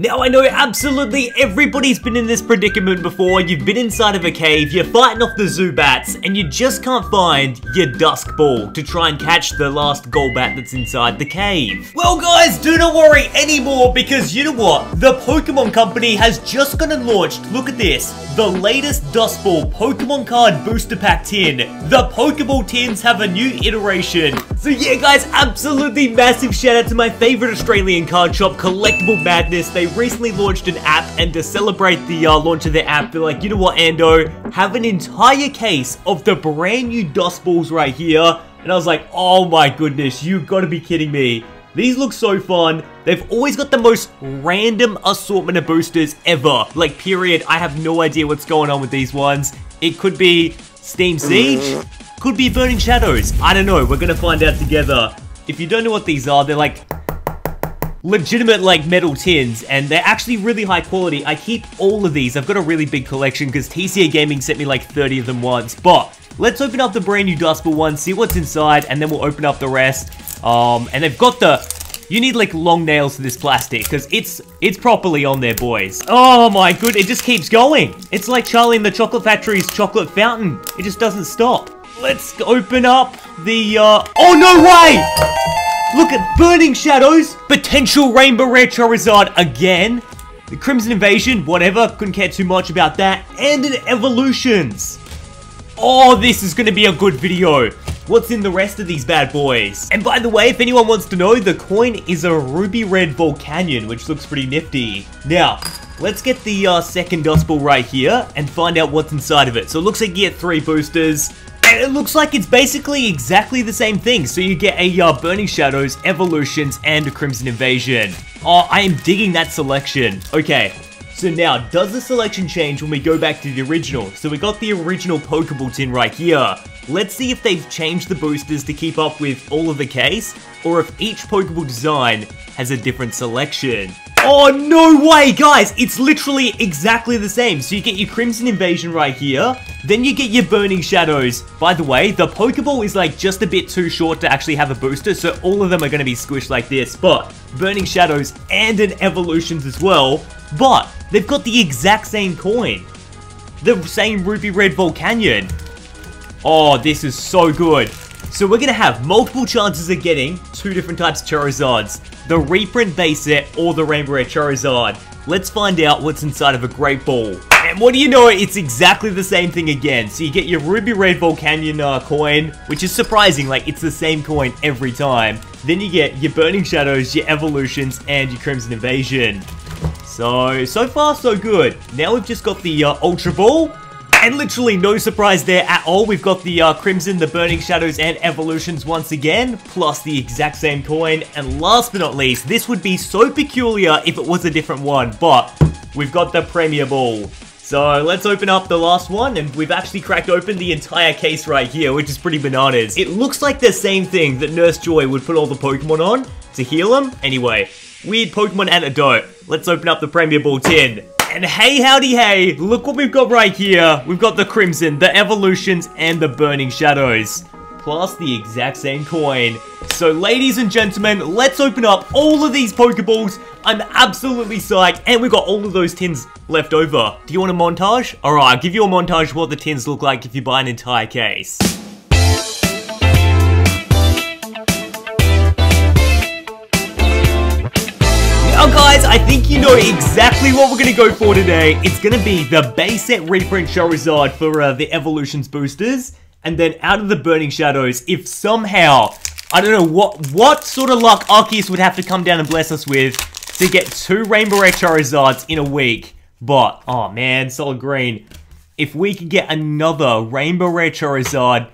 Now I know absolutely everybody's been in this predicament before. You've been inside of a cave, you're fighting off the Zubats, and you just can't find your Dusk Ball to try and catch the last Golbat that's inside the cave. Well guys, do not worry anymore because you know what? The Pokemon Company has just gone and launched, look at this, the latest Dusk Ball Pokemon Card Booster Pack tin. The Pokeball tins have a new iteration. So yeah guys, absolutely massive shout out to my favorite Australian card shop, Collectible Madness. They recently launched an app, and to celebrate the uh, launch of their app, they're like, you know what, Ando, have an entire case of the brand new Dusk Balls right here. And I was like, oh my goodness, you gotta be kidding me. These look so fun. They've always got the most random assortment of boosters ever. Like, period. I have no idea what's going on with these ones. It could be Steam Siege. Could be Burning Shadows. I don't know. We're gonna find out together. If you don't know what these are, they're like legitimate like metal tins and they're actually really high quality. I keep all of these. I've got a really big collection because TCA Gaming sent me like 30 of them once. But let's open up the brand new Dusk Ball one, see what's inside, and then we'll open up the rest. Um, and they've got the... You need like long nails for this plastic because it's it's properly on there, boys. Oh my good, it just keeps going. It's like Charlie in the Chocolate Factory's chocolate fountain. It just doesn't stop. Let's open up the, uh... Oh, no way! Look at Burning Shadows, potential Rainbow Rare Charizard again, the Crimson Invasion, whatever, couldn't care too much about that, and an Evolutions. Oh, this is going to be a good video. What's in the rest of these bad boys? And by the way, if anyone wants to know, the coin is a ruby red Volcanion, which looks pretty nifty. Now, let's get the uh, second Dusk Ball right here and find out what's inside of it. So it looks like you get three boosters. And it looks like it's basically exactly the same thing. So you get a uh, Burning Shadows, Evolutions, and a Crimson Invasion. Oh, I am digging that selection. Okay, so now, does the selection change when we go back to the original? So we got the original Pokeball tin right here. Let's see if they've changed the boosters to keep up with all of the case, or if each Pokeball design has a different selection. Oh, no way, guys! It's literally exactly the same. So you get your Crimson Invasion right here, then you get your Burning Shadows. By the way, the Pokeball is like just a bit too short to actually have a booster, so all of them are going to be squished like this. But Burning Shadows and an Evolutions as well. But they've got the exact same coin. The same Ruby Red Volcanion. Oh, this is so good. So we're going to have multiple chances of getting two different types of Charizards the reprint base set, or the Rainbow Rare Charizard. Let's find out what's inside of a Great Ball. And what do you know, it's exactly the same thing again. So you get your Ruby Red Volcanion uh, coin, which is surprising, like it's the same coin every time. Then you get your Burning Shadows, your Evolutions, and your Crimson Invasion. So, so far so good. Now we've just got the uh, Ultra Ball, and literally no surprise there at all. We've got the uh, Crimson, the Burning Shadows, and Evolutions once again, plus the exact same coin. And last but not least, this would be so peculiar if it was a different one, but we've got the Premier Ball. So let's open up the last one, and we've actually cracked open the entire case right here, which is pretty bananas. It looks like the same thing that Nurse Joy would put all the Pokemon on to heal them. Anyway, weird Pokemon antidote. Let's open up the Premier Ball tin. And hey howdy hey, look what we've got right here. We've got the Crimson, the Evolutions, and the Burning Shadows. Plus the exact same coin. So ladies and gentlemen, let's open up all of these Pokeballs. I'm absolutely psyched. And we've got all of those tins left over. Do you want a montage? Alright, I'll give you a montage of what the tins look like if you buy an entire case. Guys, I think you know exactly what we're going to go for today. It's going to be the base set reprint Charizard for uh, the Evolutions boosters. And then out of the Burning Shadows, if somehow, I don't know what, what sort of luck Arceus would have to come down and bless us with to get two Rainbow Rare Charizards in a week. But, oh man, Solid Green. If we could get another Rainbow Rare Charizard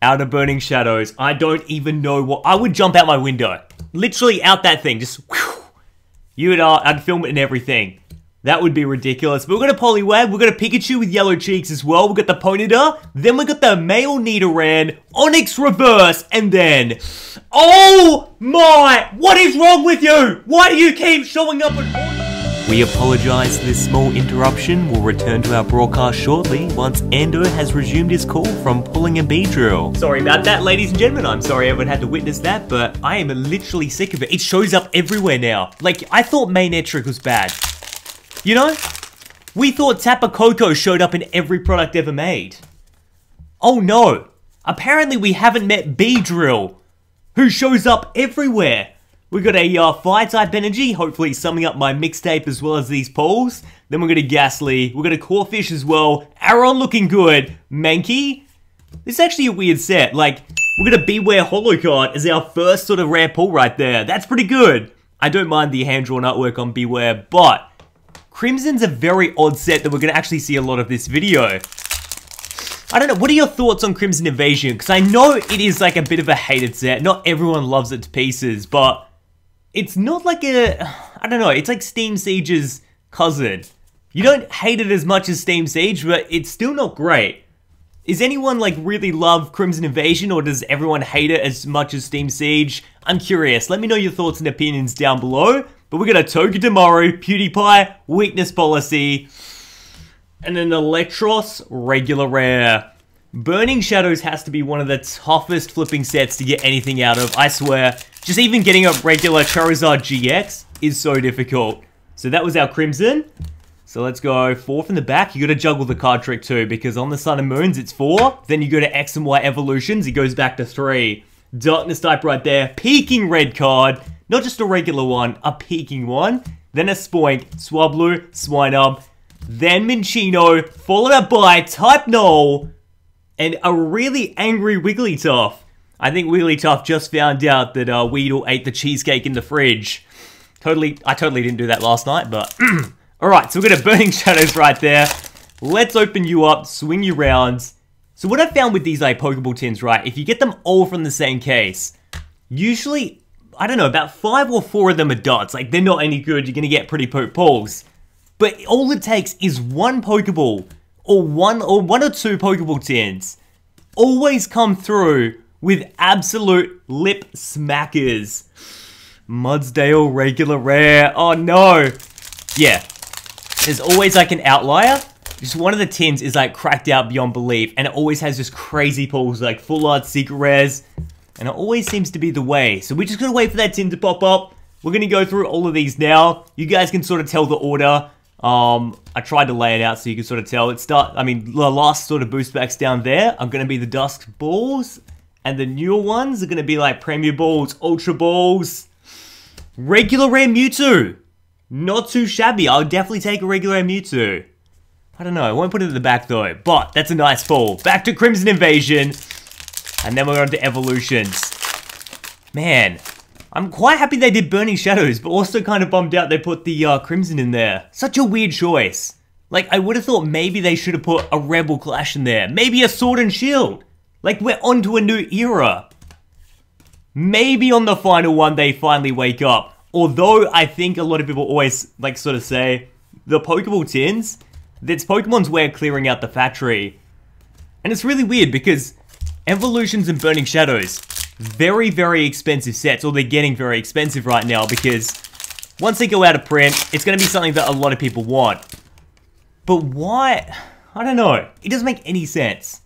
out of Burning Shadows, I don't even know what... I would jump out my window. Literally out that thing, just... Whew, you and I, I'd film it and everything. That would be ridiculous. But we've got a Poliwag, we've got a Pikachu with yellow cheeks as well, we've got the Ponyta, then we've got the male Nidoran, Onix Reverse, and then... Oh my! What is wrong with you? Why do you keep showing up We apologise for this small interruption. We'll return to our broadcast shortly once Ando has resumed his call from pulling a Beedrill. Sorry about that, ladies and gentlemen. I'm sorry everyone had to witness that, but I am literally sick of it. It shows up everywhere now. Like, I thought Manectric was bad. You know? We thought Tapu Koko showed up in every product ever made. Oh no! Apparently we haven't met Beedrill, who shows up everywhere. We got a uh, fire type energy, hopefully summing up my mixtape as well as these polls. Then we're gonna Gastly, we're gonna Corphish as well. Aron looking good. Mankey. This is actually a weird set. Like, we're gonna Bewear Holo card as our first sort of rare pull right there. That's pretty good. I don't mind the hand-drawn artwork on Bewear, but Crimson's a very odd set that we're gonna actually see a lot of this video. I don't know, what are your thoughts on Crimson Invasion? Because I know it is like a bit of a hated set. Not everyone loves it to pieces, but it's not like a, I don't know, it's like Steam Siege's cousin. You don't hate it as much as Steam Siege, but it's still not great. Is anyone like really love Crimson Invasion or does everyone hate it as much as Steam Siege? I'm curious. Let me know your thoughts and opinions down below. But we got a Togedemaru, PewDiePie, Weakness Policy, and an Eelektross regular rare. Burning Shadows has to be one of the toughest flipping sets to get anything out of, I swear. Just even getting a regular Charizard GX is so difficult. So that was our Crimson. So let's go four from the back. You gotta juggle the card trick too, because on the Sun and Moons it's four. Then you go to X and Y evolutions, it goes back to three. Darkness type right there. Peeking Red Card. Not just a regular one, a peaking one. Then a Spoink, Swablu, Swinub, then Minccino, followed up by Type Null, and a really angry Wigglytuff. I think Wigglytuff just found out that uh, Weedle ate the cheesecake in the fridge. Totally, I totally didn't do that last night, but... Alright, so we're gonna Burning Shadows right there. Let's open you up, swing you rounds. So what I found with these like Pokeball tins, right, if you get them all from the same case, usually, I don't know, about five or four of them are dots. Like, they're not any good, you're gonna get pretty poke pulls. But all it takes is one Pokeball or one or one or two Pokeball tins always come through with absolute lip smackers. Mudsdale regular rare. Oh no. Yeah. There's always like an outlier. Just one of the tins is like cracked out beyond belief and it always has just crazy pulls like full art secret rares. And it always seems to be the way. So we're just gonna wait for that tin to pop up. We're gonna go through all of these now. You guys can sort of tell the order. Um, I tried to lay it out so you can sort of tell. It start. I mean, the last sort of boost backs down there are going to be the Dusk Balls, and the newer ones are going to be like Premier Balls, Ultra Balls, regular rare Mewtwo. Not too shabby. I would definitely take a regular rare Mewtwo. I don't know. I won't put it in the back though, but that's a nice fall. Back to Crimson Invasion, and then we're on to Evolutions. Man, I'm quite happy they did Burning Shadows, but also kind of bummed out they put the uh, Crimson in there. Such a weird choice. Like, I would have thought maybe they should have put a Rebel Clash in there. Maybe a Sword and Shield. Like, we're onto a new era. Maybe on the final one they finally wake up. Although, I think a lot of people always, like, sort of say, the Pokeball tins, that's Pokemon's way of clearing out the factory. And it's really weird because Evolutions and Burning Shadows, very, very expensive sets, or they're getting very expensive right now because once they go out of print, it's going to be something that a lot of people want. But why? I don't know. It doesn't make any sense.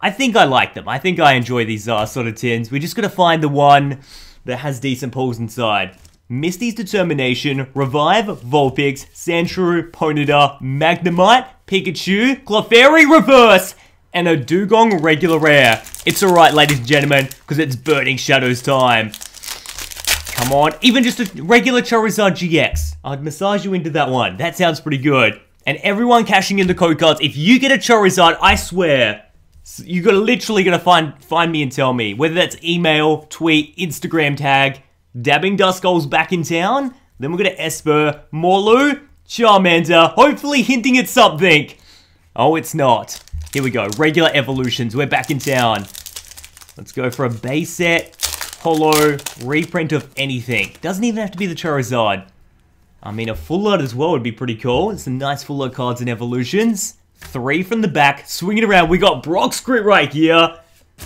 I think I like them. I think I enjoy these uh, sort of tins. We're just going to find the one that has decent pulls inside. Misty's Determination, Revive, Vulpix, Sandshrew, Ponyta, Magnemite, Pikachu, Clefairy Reverse, and a Dewgong regular rare. It's alright, ladies and gentlemen, because it's Burning Shadows time. Come on, even just a regular Charizard GX. I'd massage you into that one. That sounds pretty good. And everyone cashing in the code cards, if you get a Charizard, I swear, you gotta literally gonna find find me and tell me. Whether that's email, tweet, Instagram tag, Dabbing Duskull's back in town, then we're gonna Espurr, Morelull, Charmander, hopefully hinting at something. Oh, it's not. Here we go. Regular evolutions. We're back in town. Let's go for a base set, holo, reprint of anything. Doesn't even have to be the Charizard. I mean, a full art as well would be pretty cool. Some nice full art cards and evolutions. Three from the back. Swinging around. We got Brock's Grit right here.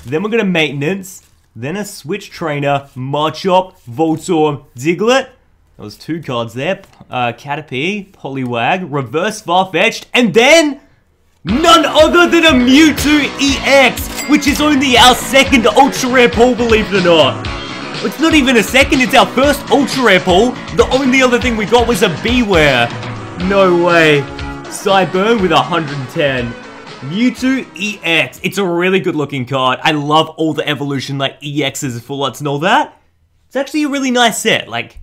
Then we're going to maintenance. Then a switch trainer, Machop, Voltorb, Diglett. There was two cards there. Uh, Caterpie, Poliwag, Reverse Farfetch'd, and then none other than a Mewtwo EX, which is only our second Ultra Rare pull, believe it or not. It's not even a second, it's our first Ultra Rare pull. The only other thing we got was a Bewear. No way. Psyburn with 110. Mewtwo EX. It's a really good looking card. I love all the evolution, like EXs, full arts, and all that. It's actually a really nice set. Like,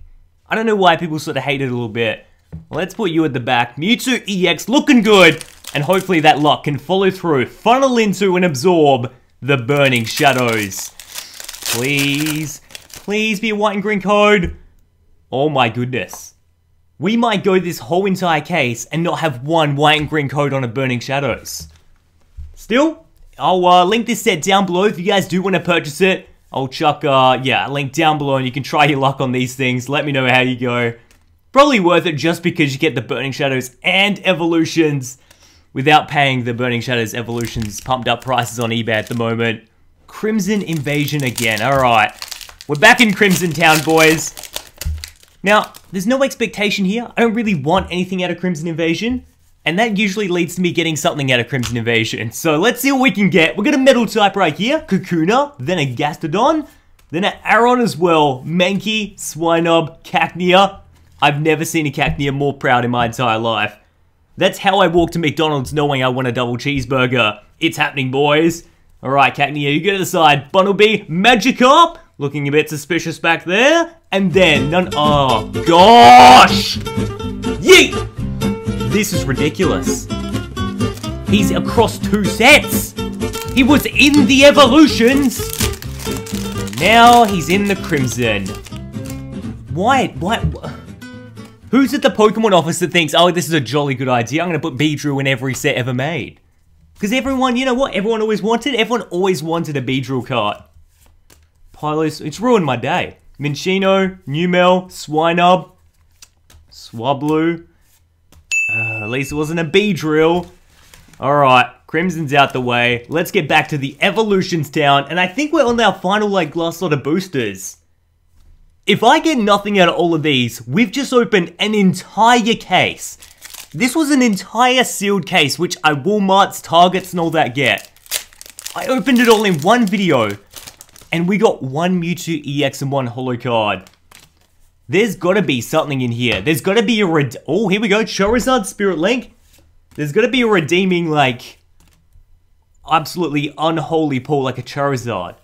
I don't know why people sort of hate it a little bit. Let's put you at the back. Mewtwo EX looking good. And hopefully that luck can follow through, funnel into and absorb the Burning Shadows. Please, please be a white and green code. Oh my goodness. We might go this whole entire case and not have one white and green code on a Burning Shadows. Still, I'll uh, link this set down below if you guys do want to purchase it. I'll chuck, uh, yeah, a link down below and you can try your luck on these things. Let me know how you go. Probably worth it just because you get the Burning Shadows and Evolutions without paying the Burning Shadows Evolutions pumped up prices on eBay at the moment. Crimson Invasion again, alright. We're back in Crimson Town, boys. Now, there's no expectation here. I don't really want anything out of Crimson Invasion. And that usually leads to me getting something out of Crimson Invasion. So let's see what we can get. We're going to Metal type right here. Kakuna, then a Gastodon, then an Aron as well. Mankey, Swinub, Cacnea. I've never seen a Cacnea more proud in my entire life. That's how I walk to McDonald's knowing I want a double cheeseburger. It's happening, boys. Alright, Cacnea, you get to the side. Bunnelby, Magikarp, looking a bit suspicious back there. And then, none- oh, gosh! Yeet! This is ridiculous. He's across two sets. He was in the evolutions. Now he's in the crimson. Why? Why? Who's at the Pokemon office that thinks, oh, this is a jolly good idea. I'm going to put Beedrill in every set ever made. Because everyone, you know what? Everyone always wanted? Everyone always wanted a Beedrill card. Pylos, it's ruined my day. Minccino, Numel, Swinub, Swablu, uh, at least it wasn't a Beedrill. Alright, Crimson's out the way. Let's get back to the Evolutions Town, and I think we're on our final, like, last lot of boosters. If I get nothing out of all of these, we've just opened an entire case. This was an entire sealed case, which I Walmart's, Targets, and all that get. I opened it all in one video, and we got one Mewtwo EX and one Holo card. There's got to be something in here. There's got to be a red. Oh, here we go. Charizard Spirit Link. There's got to be a redeeming, like, absolutely unholy pull like a Charizard.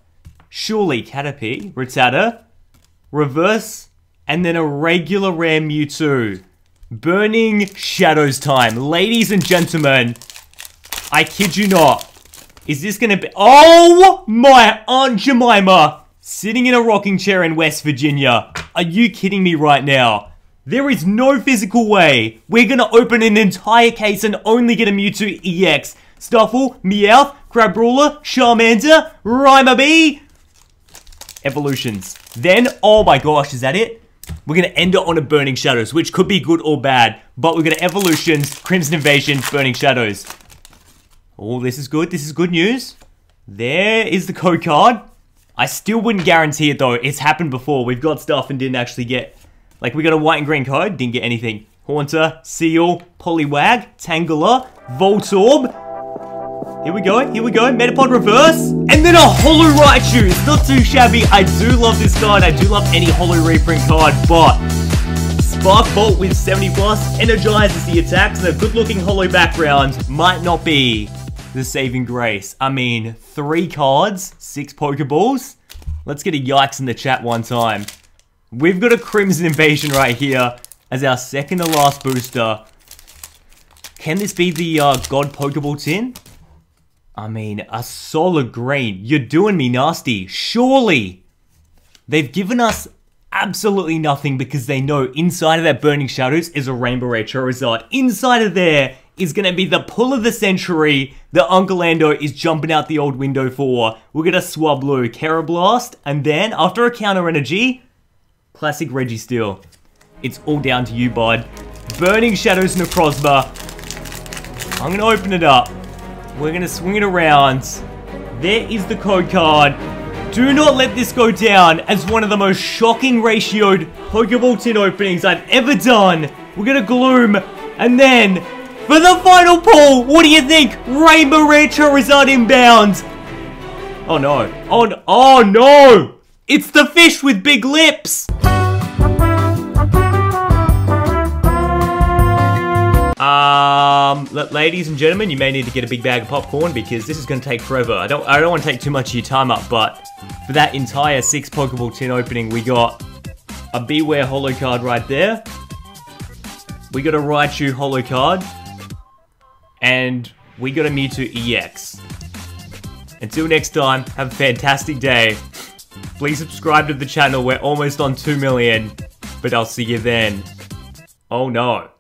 Surely Caterpie, Rattata, Reverse, and then a regular rare Mewtwo. Burning Shadows time. Ladies and gentlemen, I kid you not. Is this to be... Oh my Aunt Jemima! Sitting in a rocking chair in West Virginia. Are you kidding me right now? There is no physical way we're gonna open an entire case and only get a Mewtwo EX. Stufful, Meowth, Crabrawler, Charmander, Rimaby, Evolutions. Then, oh my gosh, is that it? We're gonna end it on a Burning Shadows, which could be good or bad, but we're gonna Evolutions, Crimson Invasion, Burning Shadows. Oh, this is good, this is good news. There is the code card. I still wouldn't guarantee it though. It's happened before. We've got stuff and didn't actually get... Like, we got a white and green code, didn't get anything. Haunter, Seel, Poliwag, Tangela, Voltorb. Here we go, here we go. Metapod Reverse. And then a Holo Raichu. It's not too shabby. I do love this card. I do love any Holo reprint card, but... Spark Bolt with 70 plus energizes the attacks and a good looking Holo background might not be the saving grace. I mean, three cards, six Pokeballs. Let's get a yikes in the chat one time. We've got a Crimson Invasion right here as our second to last booster. Can this be the uh, God Pokeball tin? I mean, a solid green. You're doing me nasty. Surely. They've given us absolutely nothing because they know inside of that Burning Shadows is a Rainbow Rare Charizard. Inside of there is going to be the pull of the century that Uncle Ando is jumping out the old window for. We're going to Swablu, Karrablast, and then, after a counter energy, classic Reggie Registeel. It's all down to you, bud. Burning Shadows Necrozma. I'm going to open it up. We're to swing it around. There is the code card. Do not let this go down as one of the most shocking ratioed Pokeball tin openings I've ever done. We're gonna Gloom, and then, for the final pull, what do you think? Rainbow Rare Charizard inbound! Oh no. Oh no. Oh no! It's the fish with big lips! Uh, Um, ladies and gentlemen, you may need to get a big bag of popcorn because this is going to take forever. I don't, I don't want to take too much of your time up, but for that entire six Pokeball tin opening, we got a Bewear holo card right there. We got a Raichu holo card, and we got a Mewtwo EX. Until next time, have a fantastic day. Please subscribe to the channel. We're almost on 2 million, but I'll see you then. Oh no.